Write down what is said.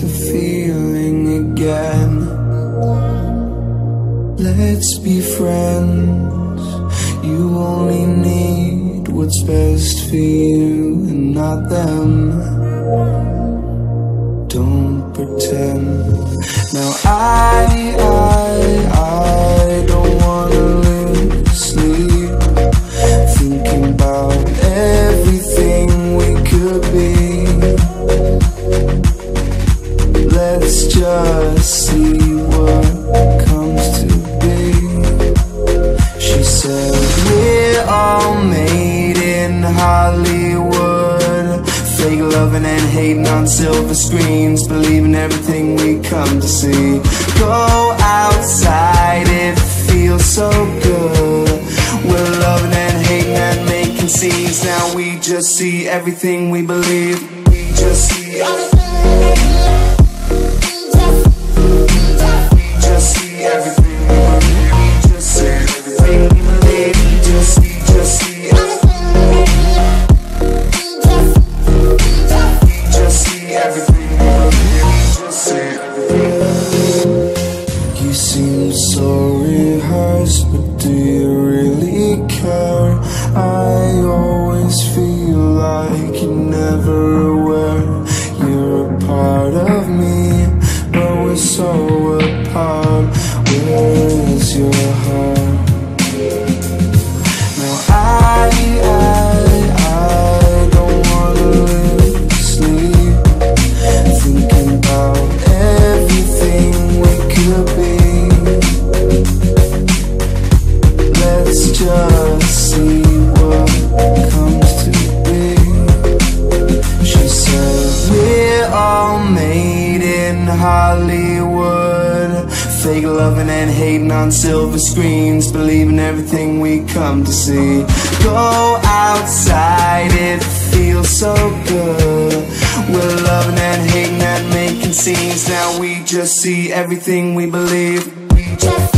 the feeling again. Let's be friends. You only need what's best for you and not them. Don't pretend. Now I, Fake loving and hating on silver screens. Believing everything we come to see. Go outside, it feels so good. We're loving and hating and making scenes. Now we just see everything we believe. We just see We Hollywood. Fake loving and hating on silver screens. Believing everything we come to see. Go outside, it feels so good. We're loving and hating and making scenes. Now we just see everything we believe. We just